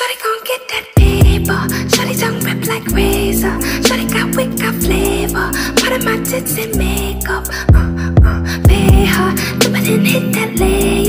Shorty gon' get that paper. Shorty tongue rip like razor. Shorty got wick, got flavor. Part of my tits and makeup. Uh, uh, pay her. Do it and hit that layup.